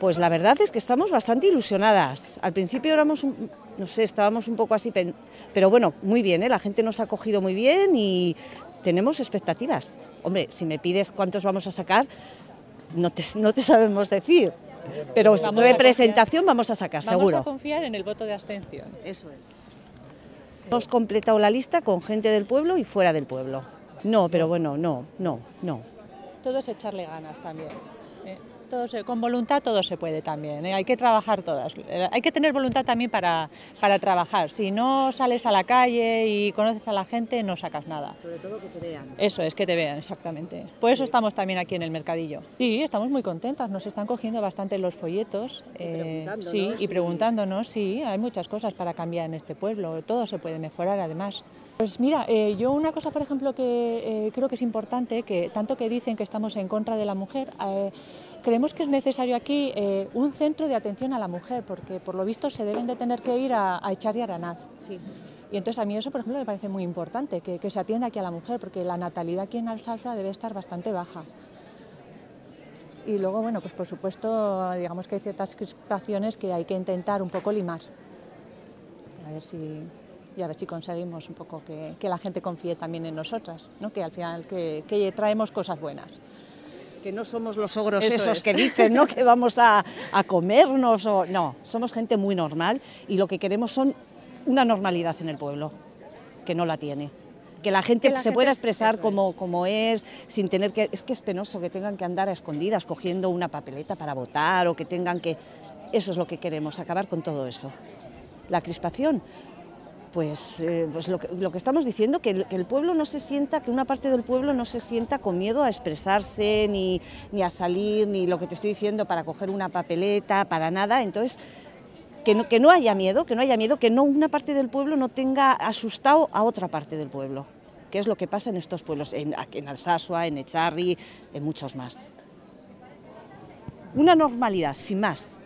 Pues la verdad es que estamos bastante ilusionadas. Al principio éramos, no sé, estábamos un poco así, pero bueno, muy bien, ¿eh? la gente nos ha cogido muy bien y tenemos expectativas. Hombre, si me pides cuántos vamos a sacar, no te, no te sabemos decir. Pero representación vamos a sacar, seguro. Vamos a confiar en el voto de abstención. Eso es. Hemos completado la lista con gente del pueblo y fuera del pueblo. No, pero bueno, no, no, no. Todo es echarle ganas también. ¿Eh? con voluntad todo se puede también, ¿eh? hay que trabajar todas, eh, hay que tener voluntad también para, para trabajar, si no sales a la calle y conoces a la gente no sacas nada. Sobre todo que te vean. Eso es, que te vean, exactamente. Por eso estamos también aquí en el mercadillo. Sí, estamos muy contentas, nos están cogiendo bastante los folletos. Eh, sí, y preguntándonos, sí, hay muchas cosas para cambiar en este pueblo, todo se puede mejorar además. Pues mira, yo una cosa, por ejemplo, que creo que es importante, que tanto que dicen que estamos en contra de la mujer, Creemos que es necesario aquí eh, un centro de atención a la mujer, porque por lo visto se deben de tener que ir a, Echar y Aranaz. Sí. Y entonces a mí eso, por ejemplo, me parece muy importante, que, se atienda aquí a la mujer, porque la natalidad aquí en Alsasua debe estar bastante baja. Y luego, bueno, pues por supuesto, digamos que hay ciertas crispaciones que hay que intentar un poco limar. A ver si, y a ver si conseguimos un poco que, la gente confíe también en nosotras, ¿no? que al final que, que traemos cosas buenas que no somos los ogros esos que dicen ¿no? que vamos a, comernos o no, somos gente muy normal y lo que queremos son una normalidad en el pueblo, que no la tiene. Que la gente se pueda expresar como, como es, sin tener que... Es que es penoso que tengan que andar a escondidas cogiendo una papeleta para votar o que tengan que... Eso es lo que queremos, acabar con todo eso. La crispación, pues, eh, pues lo, que, estamos diciendo, que el, pueblo no se sienta, que una parte del pueblo no se sienta con miedo a expresarse, ni, a salir, ni lo que te estoy diciendo para coger una papeleta, para nada. Entonces, que no, que no haya miedo, que no haya miedo, que no una parte del pueblo no tenga asustado a otra parte del pueblo, que es lo que pasa en estos pueblos, en, en Alsasua, en Echarri, en muchos más. Una normalidad, sin más.